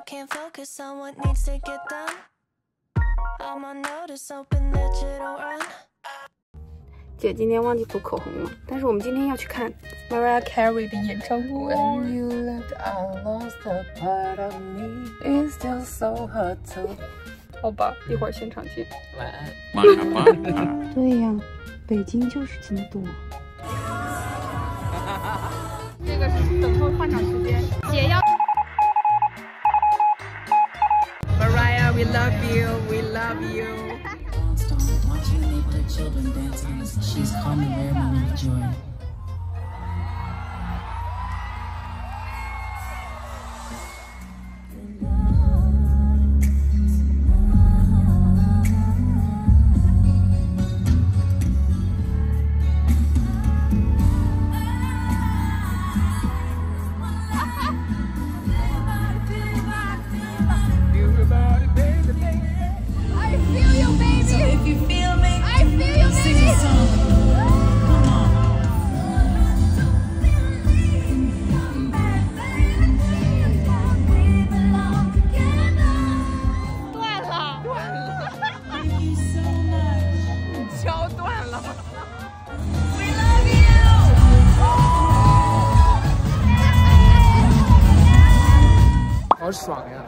I can't focus on what needs to get done. I'm on notice, open digital run. 姐今天忘记涂口红了，但是我们今天要去看 Mariah Carey 的演唱会。When you left, I lost a part of me. It's still so hard to. 好吧，一会儿现场见。晚安。马上吧。对呀，北京就是这么多。这个是等候换场时间，姐要。Mariah，we love you. We love you。Watching neighborhood children dancing, she's rare moment of joy. 好爽呀！